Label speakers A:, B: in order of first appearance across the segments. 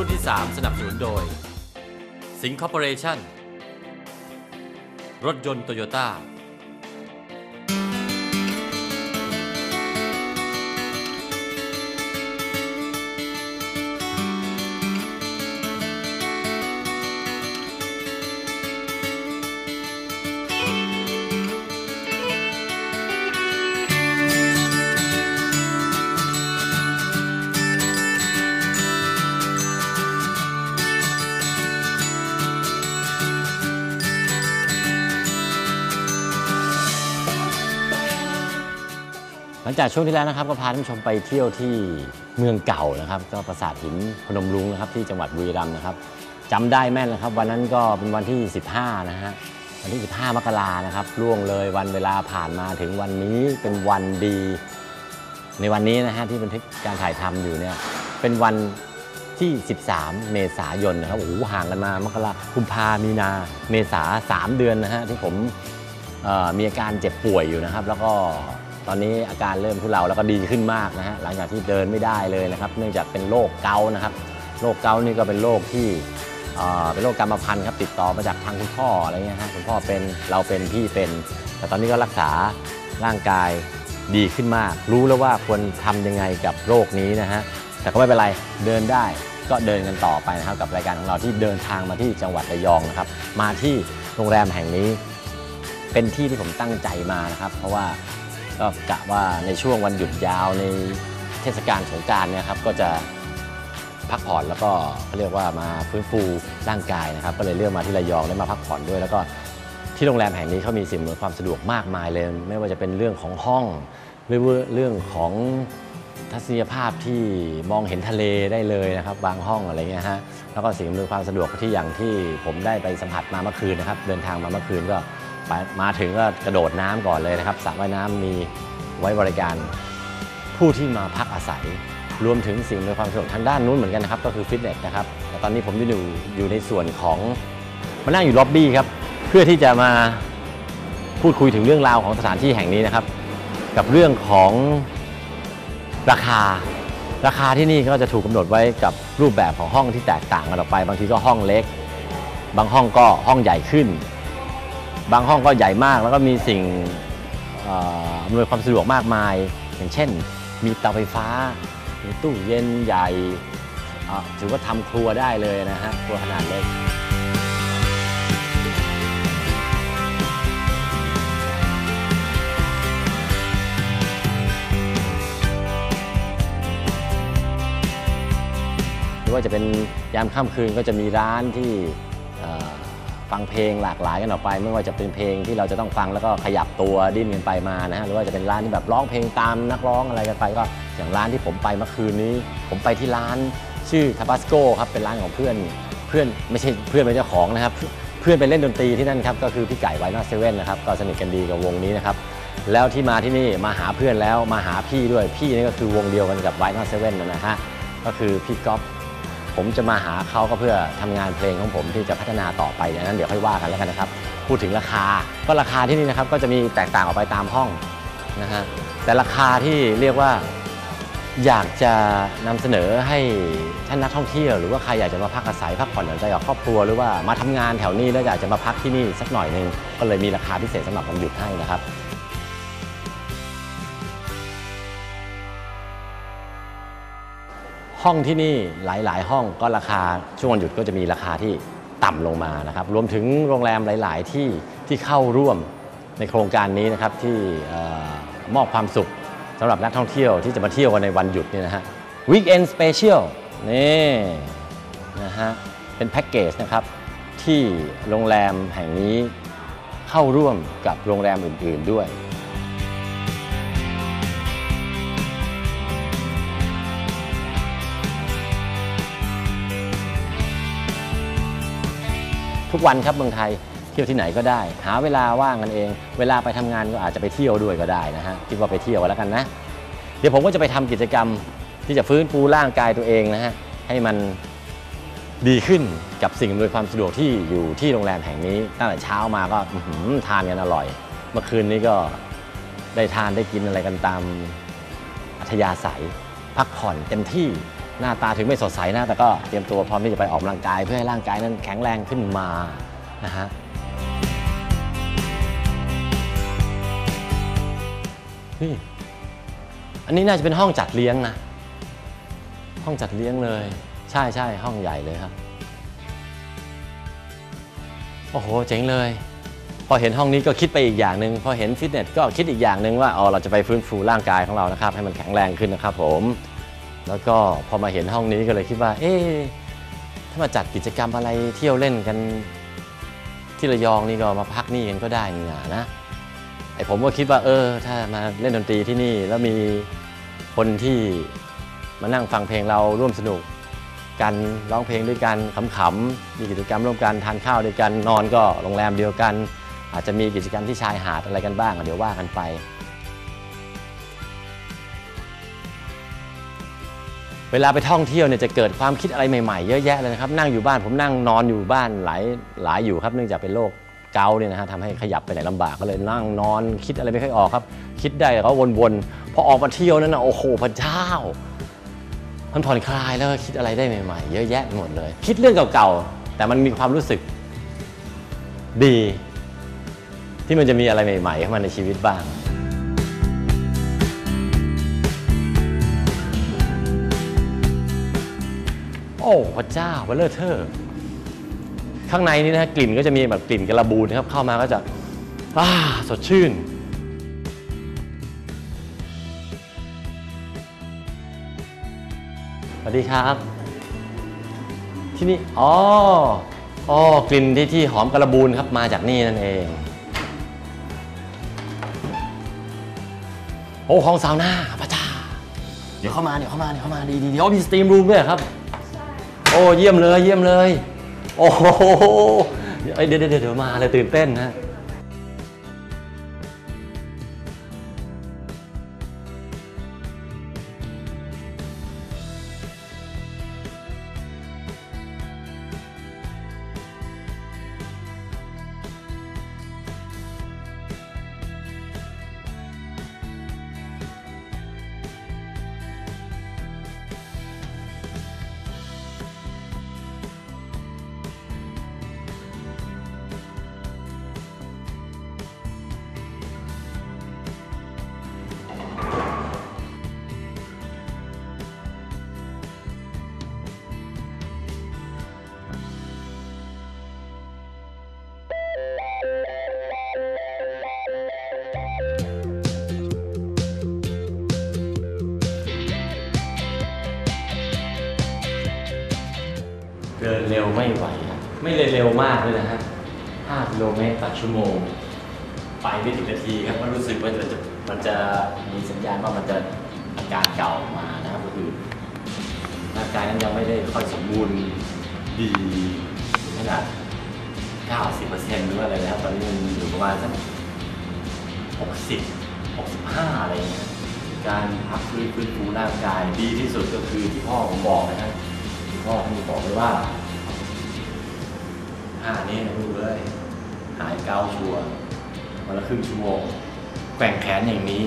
A: ช่วงที่ 3 สนับสนุนโดย สิงคอร์ปอเรชั่น รถยนต์โตโยต้า หลังจากช่วงที่แล้วนะครับก็พาท่านผู้ชมไปเที่ยวที่เมืองเก่านะครับ ก็ปราสาทหินพนมรุ้งนะครับ ที่จังหวัดบุรีรัมย์นะครับจำได้แม่นนะครับ วันนั้นก็เป็นวันที่ 15 นะฮะวันที่ 15 มกรานะครับล่วงเลยวันเวลาผ่านมาถึงวันนี้เป็นวันดี ในวันนี้นะฮะที่บันทึกการถ่ายทำอยู่เนี่ยเป็นวันที่ 13 เมษายนนะครับโอ้โหห่างกันมามกราคุมภามีนาเมษา3 เดือนนะฮะที่ผมมีอาการเจ็บป่วยอยู่นะครับ แล้วก็ ตอนนี้อาการเริ่มทุเลาแล้วก็ดีขึ้นมากนะฮะหลังจากที่เดินไม่ได้เลยนะครับ เนื่องจากเป็นโรคเกาต์นะครับโรคเกาต์นี่ก็เป็นโรคที่เป็นโรคกรรมพันธุ์ครับติดต่อมาจากทางคุณพ่ออะไรเงี้ยฮะคุณพ่อเป็นเราเป็นพี่เป็น แต่ตอนนี้ก็รักษาร่างกายดีขึ้นมาก รู้แล้วว่าควรทำยังไงกับโรคนี้นะฮะแต่ก็ไม่เป็นไรเดินได้ก็เดินกันต่อไปนะครับกับรายการของเราที่เดินทางมาที่จังหวัดระยองนะครับ มาที่โรงแรมแห่งนี้ เป็นที่ที่ผมตั้งใจมานะครับ เพราะว่า ก็กะว่าในช่วงวันหยุดยาวในเทศกาลสงกรารเนี่ยครับก็จะพักผ่อนแล้วก็เขาเรียกว่ามาฟื้นฟูร่างกายนะครับ ก็เลยเลือกมาที่ระยองได้มาพักผ่อนด้วย แล้วก็ที่โรงแรมแห่งนี้เขามีสิ่งอำนวยความสะดวกมากมายเลย ไม่ว่าจะเป็นเรื่องของห้อง หรือว่าเรื่องของทัศนียภาพที่มองเห็นทะเลได้เลยนะครับ บางห้องอะไรเงี้ยฮะแล้วก็สิ่งอำนวยความสะดวกที่อย่างที่ผมได้ไปสัมผัสมาเมื่อคืนนะครับ เดินทางมาเมื่อคืนก็ มาถึงก็กระโดดน้ำก่อนเลยนะครับสระว่ายน้ำมีไว้บริการผู้ที่มาพักอาศัย รวมถึงสิ่งอำนวยความสะดวกทางด้านนู้นเหมือนกันนะครับ ก็คือฟิตเนสนะครับแต่ตอนนี้ผมอยู่อยู่ในส่วนของมานั่งอยู่ล็อบบี้ครับเพื่อที่จะมาพูดคุยถึงเรื่องราวของสถานที่แห่งนี้นะครับ กับเรื่องของราคาราคาที่นี่ก็จะถูกกำหนดไว้กับรูปแบบของห้องที่แตกต่างกันออกไป บางทีก็ห้องเล็ก บางห้องก็ห้องใหญ่ขึ้น บางห้องก็ใหญ่มากแล้วก็มีสิ่งอำนวยความสะดวกมากมาย อย่างเช่น มีเตาไฟฟ้า มีตู้เย็นใหญ่ถือว่าทำครัวได้เลยนะฮะครัวขนาดเล็กหรือว่าจะเป็นยามค่ำคืนก็จะมีร้านที่ ฟังเพลงหลากหลายกันออกไป ไม่ว่าจะเป็นเพลงที่เราจะต้องฟังแล้วก็ขยับตัวดิ้นกันไปมานะฮะหรือว่าจะเป็นร้านที่แบบร้องเพลงตามนักร้องอะไรกันไปก็อย่างร้านที่ผมไปเมื่อคืนนี้ ผมไปที่ร้านชื่อทาบาสโกครับเป็นร้านของเพื่อนเพื่อนไม่ใช่เพื่อนเป็นเจ้าของนะครับ เพื่อนไปเล่นดนตรีที่นั่นครับก็คือพี่ไก่ไวนอตเซเว่นนะครับก็สนิทกันดีกับวงนี้นะครับแล้วที่มาที่นี่มาหาเพื่อนแล้วมาหาพี่ด้วยพี่นี่ก็คือวงเดียวกันกับไวนอตเซเว่นนะฮะก็คือพี่ก๊อฟ ผมจะมาหาเขาก็เพื่อทำงานเพลงของผมที่จะพัฒนาต่อไปดังนั้นเดี๋ยวค่อยว่ากันแล้วกันนะครับ พูดถึงราคาก็ราคาที่นี่นะครับก็จะมีแตกต่างออกไปตามห้องนะฮะแต่ราคาที่เรียกว่าอยากจะนำเสนอให้ท่านนักท่องเที่ยว หรือว่าใครอยากจะมาพักอาศัยพักผ่อนหย่อนใจกับครอบครัวหรือว่ามาทำงานแถวนี้แล้วอยากจะมาพักที่นี่สักหน่อยหนึ่งก็เลยมีราคาพิเศษสำหรับวันหยุดให้นะครับ ห้องที่นี่หลาย ๆ ห้องก็ราคาช่วงวันหยุดก็จะมีราคาที่ต่ำลงมานะครับ รวมถึงโรงแรมหลาย ๆ ที่ที่เข้าร่วมในโครงการนี้นะครับที่ออมอบความสุขสำหรับนักท่องเที่ยวที่จะมาเที่ยวกันในวันหยุดนี่นะฮะ Weekend Special นี่นะฮะเป็นแพ็กเกจนะครับที่โรงแรมแห่งนี้เข้าร่วมกับโรงแรมอื่น ๆ ด้วย ทุกวันครับเมืองไทยเที่ยวที่ไหนก็ได้ หาเวลาว่างกันเอง เวลาไปทำงานก็อาจจะไปเที่ยวด้วยก็ได้นะฮะคิดว่าไปเที่ยวกันแล้วกันนะ เดี๋ยวผมก็จะไปทำกิจกรรมที่จะฟื้นฟูร่างกายตัวเองนะฮะให้มันดีขึ้นกับสิ่งอำนวยความสะดวกที่อยู่ที่โรงแรมแห่งนี้ ตั้งแต่เช้ามาก็ทานกันอร่อย เมื่อคืนนี้ก็ได้ทานได้กินอะไรกันตามอัธยาศัย พักผ่อนเต็มที่ หน้าตาถึงไม่สดใสนะ แต่ก็เตรียมตัวพร้อมที่จะไปออกกำลังกาย เพื่อให้ร่างกายนั้นแข็งแรงขึ้นมานะฮะนี่อันนี้น่าจะเป็นห้องจัดเลี้ยงนะ ห้องจัดเลี้ยงเลย ใช่ใช่ห้องใหญ่เลยครับ โอ้โห เจ๋งเลย พอเห็นห้องนี้ก็คิดไปอีกอย่างหนึ่งพอเห็นฟิตเนสก็คิดอีกอย่างหนึ่งว่าอ๋อเราจะไปฟื้นฟูร่างกายของเรานะครับ ให้มันแข็งแรงขึ้นนะครับผม แล้วก็พอมาเห็นห้องนี้ก็เลยคิดว่า เอ๊ถ้ามาจัดกิจกรรมอะไรเที่ยวเล่นกันที่ระยองนี่ก็มาพักนี่กันก็ได้นี่นานะไอผมก็คิดว่าเออ ถ้ามาเล่นดนตรีที่นี่แล้วมีคนที่มานั่งฟังเพลงเราร่วมสนุกกันร้องเพลงด้วยกันขำๆมีกิจกรรมร่วมกันทานข้าวด้วยกันนอนก็โรงแรมเดียวกัน อาจจะมีกิจกรรมที่ชายหาดอะไรกันบ้างเดี๋ยวว่ากันไป เวลาไปท่องเที่ยวเนี่ยจะเกิดความคิดอะไรใหม่ๆ เยอะแยะเลยนะครับ นั่งอยู่บ้านผมนั่งนอนอยู่บ้านหลายหลายอยู่ครับ เนื่องจากเป็นโรคเกาต์เนี่ยนะฮะทำให้ขยับไปไหนลำบากก็เลยนั่งนอนคิดอะไรไม่ค่อยออกครับ คิดได้แต่ก็วนๆพอออกมาเที่ยวนั้นนะโอ้โหพระเจ้ามันผ่อนคลายแล้วก็คิดอะไรได้ใหม่ๆ เยอะแยะหมดเลย คิดเรื่องเก่าๆแต่มันมีความรู้สึกดี ที่มันจะมีอะไรใหม่ๆเข้ามาในชีวิตบ้าง โอ้พระเจ้าเบลเลอร์เทอร์ ข้างในนี้นะฮะกลิ่นก็จะมีแบบกลิ่นการบูรนะครับ เข้ามาก็จะอ่าสดชื่น สวัสดีครับ ที่นี่ อ๋ออ๋อกลิ่นที่ที่หอมการบูรครับมาจากนี่นั่นเองโอ้ของซาวน่าพระเจ้า เดี๋ยวเข้ามาเดี๋ยวเข้ามาเดี๋ยวเข้ามาดีดีเดี๋ยวมีสตรีมรูมด้วยครับ โอ้เยี่ยมเลยเยี่ยมเลย โอ้โหเดี๋ยวเดี๋ยวเดี๋ยวมาเลยตื่นเต้นนะ ไม่เลยเร็วมากเลยนะฮะ5กิโลเมตรต่อชั่วโมง ไปไม่ถึงนาทีครับก็รู้สึกว่ามันจะมันจะมีสัญญาณว่ามันจะอาการเก่ามานะครับก็คือร่างกายนั้นยังไม่ได้ค่อยสมบูรณ์ดีขนาด 90%หรือว่าอะไรนะครับ ตอนนี้มันอยู่ประมาณสัก60 65 อะไรอย่างเงี้ยการพักฟื้นฟื้นฟูร่างกายดีที่สุดก็คือที่พ่อผมบอกนะครับที่พ่อท่านบอกไว้ว่า ท่านี้นะลูกเอ้ยหายเกาชัวร์วันละครึ่งชั่วโมงแกว่งแขนอย่างนี้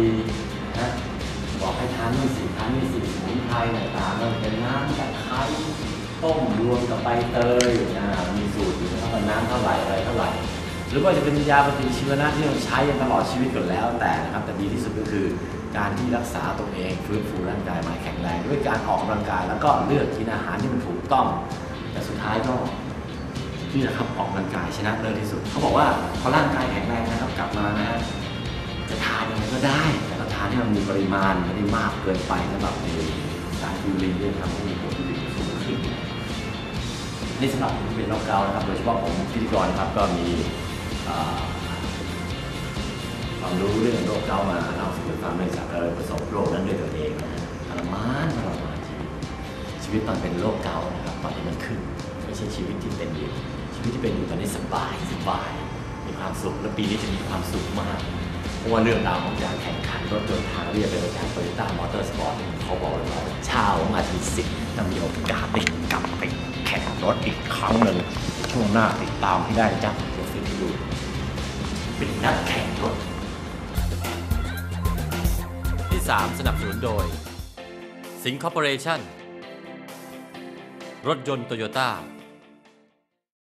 A: ดีนะบอกให้ทานนี่สิทานนี่สิสมุนไพรต่างๆมันเป็นน้ำตะไคร้ต้มรวมกับใบเตยนะมีสูตรอยู่นะครับว่าน้ำเท่าไหร่อะไรเท่าไหร่ หรือว่าจะเป็นยาปฏิชีวนะที่เราใช้กันตลอดชีวิตก็แล้วแต่นะครับแต่ดีที่สุดก็คือการที่รักษาตัวเองฟื้นฟูร่างกายมาแข็งแรง ด้วยการออกกำลังกายแล้วก็เลือกกินอาหารที่มันถูกต้อง แต่สุดท้ายก็นี่แหละครับออกกำลังกายชนะเลิศที่สุด เขาบอกว่าพอร่างกายแข็งแรงนะครับกลับมานะฮะ จะทานยังไงก็ได้แต่ก็ทานให้มันมีปริมาณไม่ได้มากเกินไปสำหรับในสารฟิวลินที่ทำให้มีผลผลิตสูงขึ้นนี่สำหรับผมเป็นโรคเกาต์นะครับ โดยเฉพาะผมพิธีกรครับก็มีความรู้เรื่องโรคเกาต์มาเล่าสู่กันฟังเนื่องจากเราประสบโรคนั้นด้วยตัวเองนะฮะทรมานทรมานชีวิตชีวิตตอนเป็นโรคเกาต์นะครับตอนที่มันขึ้นไม่ใช่ชีวิตที่เป็นอยู่ชีวิตที่เป็นอยู่ตอนนี้สบายสบายมีความสุขและปีนี้จะมีความสุขมาก เพราะว่าเรื่องราวของการแข่งขันรถยนต์ทางเรียบเป็นรายการโตโยต้ามอเตอร์สปอร์ตเขาบอกเลยว่าเช้าของอาทิตย์สิบจะมีโอกาสได้กลับไปแข่งรถอีกครั้งหนึ่งช่วงหน้าติดตามให้ได้จ๊ะเดี๋ยวฟิลให้ดู เป็นนักแข่งรถ ที่ 3 สนับสนุนโดย สิงคอร์ปอเรชั่น รถยนต์โตโยต้า